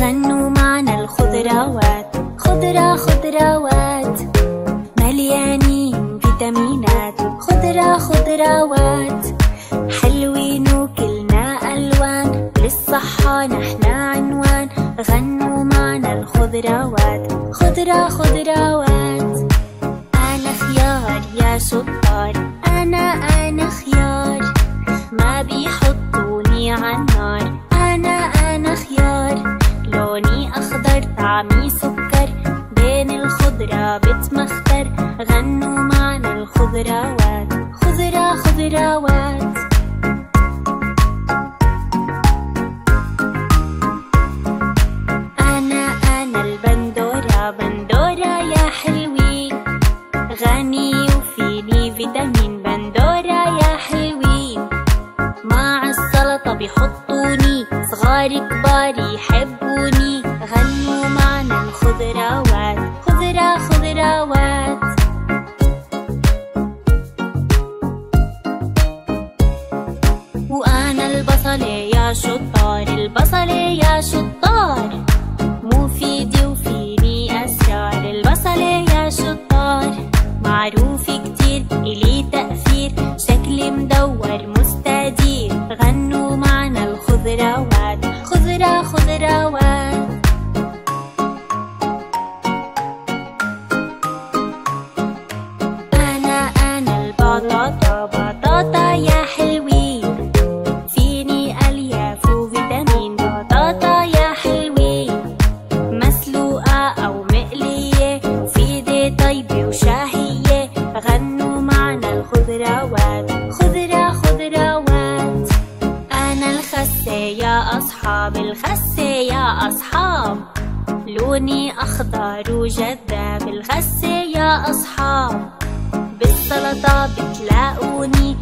غنوا معنا الخضروات خضرة خضروات. مليانين فيتامينات خضرة خضروات. حلوين وكلنا ألوان للصحة نحنا عنوان. غنوا معنا الخضروات خضرة خضروات. أنا خيار يا شطار أنا أنا خيار. ما بيحطوني عالنار أنا أنا خيار. لوني أخضر طعمي سكر. بين الخضرة بتمختر. غنوا معنا الخضروات. خضرة خضروات. أنا أنا البندورة بندورة يا وفيني فيتامين بندورة يا مع السلطة صغار كبار يحبوني غنوا معنا الخضروات خضرة خضروات وأنا البصلة يا شطار البصلة يا شطار. مفيد وفيني أسرار البصلة يا شطار. معروف كتير إلي تأثير. شكلي مدور أنا أنا البطاطا بطاطا يا حلوين. فيني ألياف وفيتامين بطاطا يا حلوين. مسلوقة أو مقلية طيبة وشهية غنوا معنا الخضروات خضرة خضروات. أنا الخسة يا أصحاب الخسة. يا أصحاب لوني أخضر وجذاب الخسة يا أصحاب. بالسلطة بتلاقوني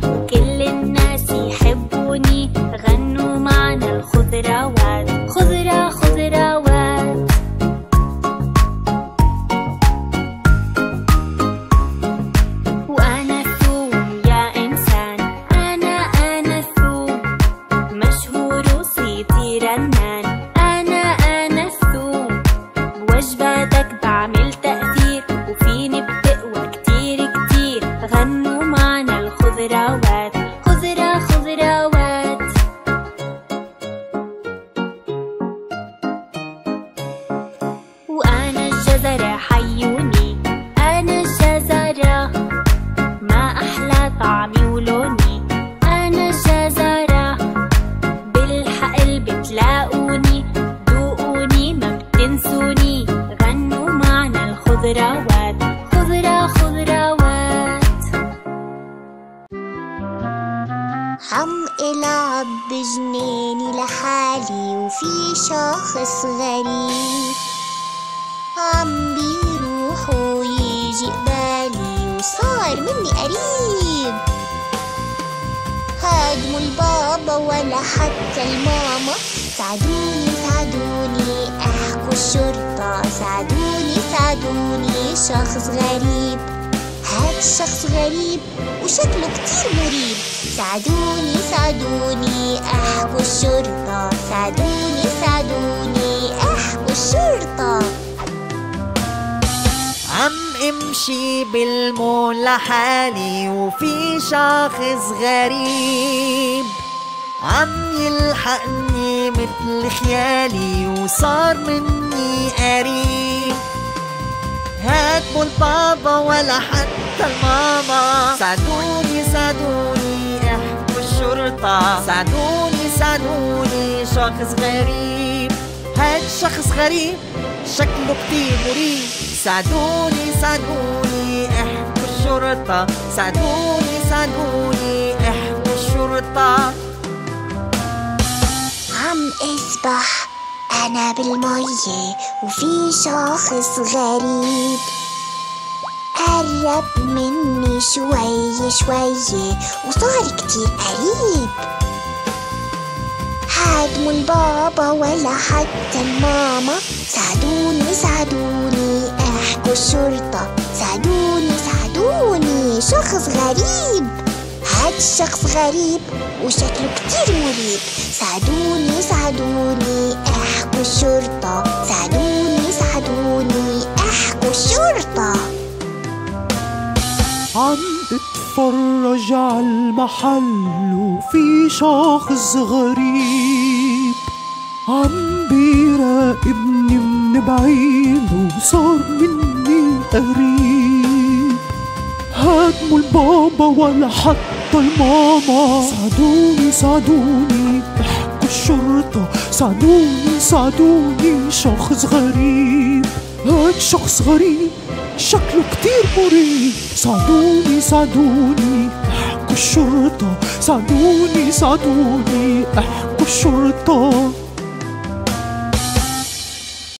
طعمي ولوني. أنا الجزرة بالحقل بتلاقوني. دوقوني ما بتنسوني. غنوا معنا الخضروات. خضرة خضروات. عم إلعب بجنيني لحالي وفي شخص غريب. عم بيروح ويجي قبالي وصار مني قريب. هاد مو البابا ولا حتى الماما. ساعدوني ساعدوني أحكوا الشرطة. ساعدوني ساعدوني شخص غريب. هاد الشخص غريب وشكله كتير مريب. ساعدوني ساعدوني أحكوا الشرطة. ساعدوني ساعدوني أحكوا الشرطة. عم امشي بالمول لحالي وفي شخص غريب عم يلحقني مثل خيالي وصار مني قريب. مو البابا ولا حتى الماما. ساعدوني ساعدوني احكوا الشرطة. ساعدوني ساعدوني شخص غريب. هاد شخص غريب شكله كتير مريب. ساعدوني ساعدوني احكوا الشرطة. ساعدوني ساعدوني احكوا الشرطة. عم اسبح أنا بالمية وفي شخص غريب. قرب مني شوي شوي وصار كتير قريب. هاد مو البابا ولا حتى الماما ساعدوني ساعدوني احكوا الشرطة. ساعدوني ساعدوني شخص غريب. هاد الشخص غريب وشكله كتير مريب. ساعدوني ساعدوني احكوا الشرطة. ساعدوني ساعدوني احكوا الشرطة. عم اتفرج على المحل وفي شخص غريب. عم بيراقبني من بعيد وصار مني قريب. هاد مو البابا ولا حتى الماما. ساعدوني ساعدوني احكوا الشرطة. ساعدوني ساعدوني شخص غريب. هاد شخص غريب شكله كتير مريب. ساعدوني ساعدوني احكوا الشرطة. ساعدوني ساعدوني احكوا الشرطة.